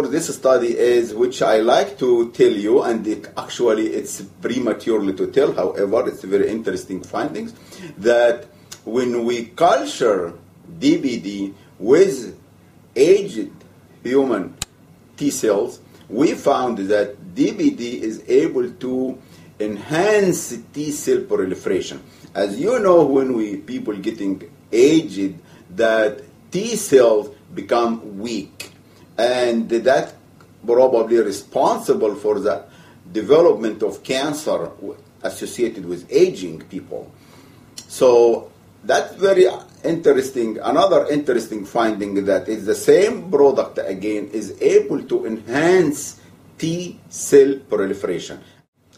this study is, which I like to tell you, and it, actually it's prematurely to tell, however, it's very interesting findings, that when we culture PDP with aged human T cells, we found that PDP is able to enhance T cell proliferation. As you know, when we people getting aged, that T cells become weak, and that probably responsible for the development of cancer associated with aging people. So that's very interesting. Another interesting finding that is the same product again is able to enhance T cell proliferation.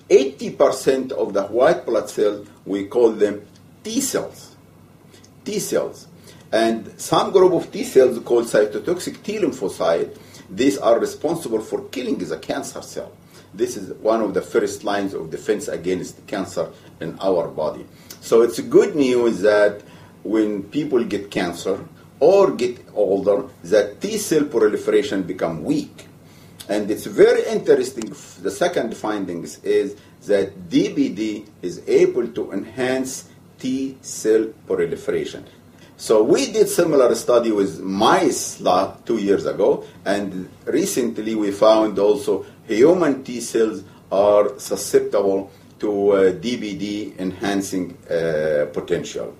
80% of the white blood cells, we call them T cells. T cells. And some group of T cells called cytotoxic T lymphocyte, these are responsible for killing the cancer cell. This is one of the first lines of defense against cancer in our body. So it's good news that when people get cancer or get older, that T cell proliferation become weak. And it's very interesting. The second findings is that PDP is able to enhance T cell proliferation. So we did similar study with mice two years ago, and recently we found also human T cells are susceptible to uh, PDP enhancing uh, potential.